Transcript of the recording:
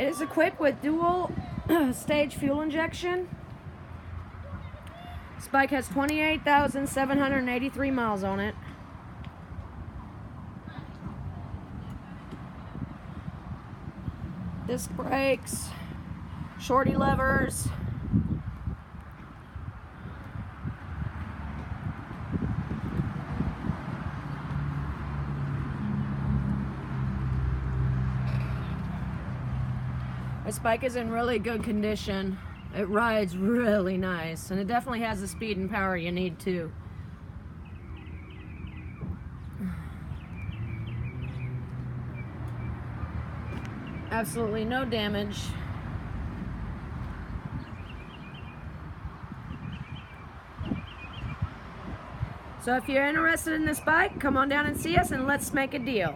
It is equipped with dual stage fuel injection. This bike has 28,783 miles on it. Disc brakes, shorty levers. This bike is in really good condition. It rides really nice, and it definitely has the speed and power you need too. Absolutely no damage. So if you're interested in this bike, come on down and see us and let's make a deal.